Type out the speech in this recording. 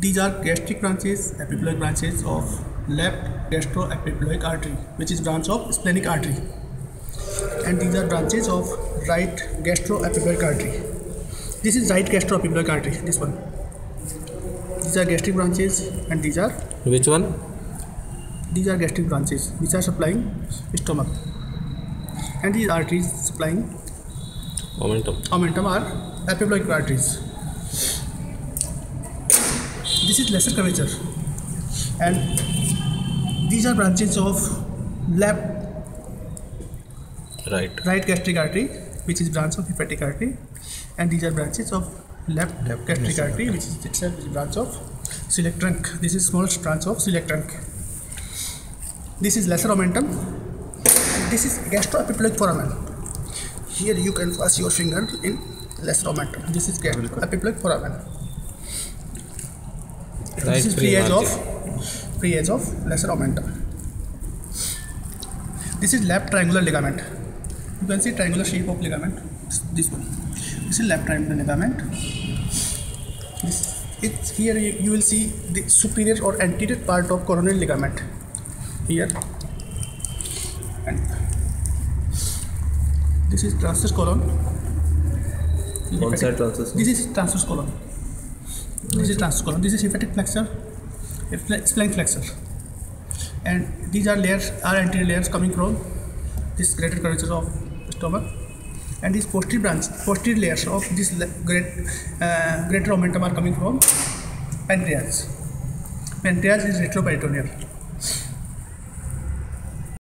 These are gastric branches, epiploic branches of left gastroepiploic artery, which is branch of splenic artery. And these are branches of right gastroepiploic artery. This is right gastroepiploic artery, this one. These are gastric branches and these are Which one? these are gastric branches which are supplying stomach. And these arteries supplying Momentum. omentum are epiploic arteries. This is lesser curvature, and these are branches of left Right. right gastric artery, which is branch of hepatic artery, and these are branches of left gastric artery, which is itself is branch of celiac trunk. This is small branch of celiac trunk. This is lesser omentum. This is gastroepiploic foramen. Here you can pass your finger in lesser omentum. This is gastroepiploic foramen. This is free edge of free edge of lesser omentum. This is left triangular ligament. You can see triangular shape of ligament. This one. This is left triangular ligament. This it's here you, you will see the superior or anterior part of coronary ligament. Here and this is transverse colon. This is transverse colon. This is transverse. This is hepatic flexure, spleen flexure, and these are layers, are anterior layers coming from this greater curvature of stomach, and these posterior branch, posterior layers of this great uh, greater omentum are coming from pancreas. Pancreas is retroperitoneal.